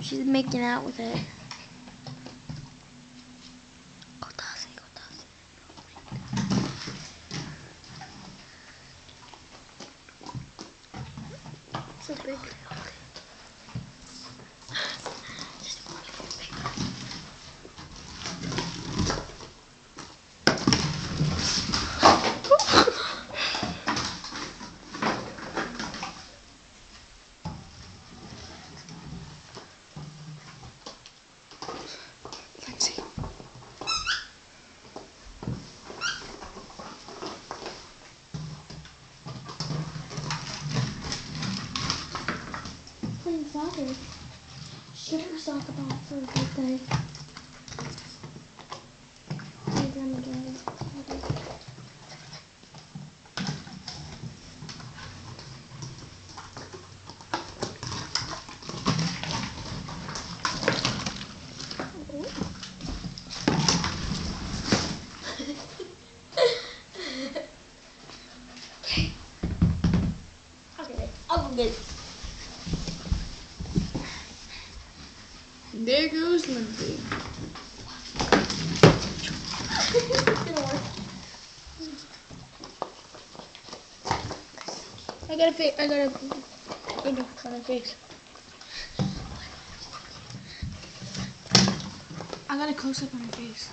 She's making out with it. Kotase, kotase. So big. Playing soccer. Sugar soccer ball for a birthday. My grandma does. Okay, I'll get it. There goes work. I got a face. I got a. I got a face. I got a close up on her face.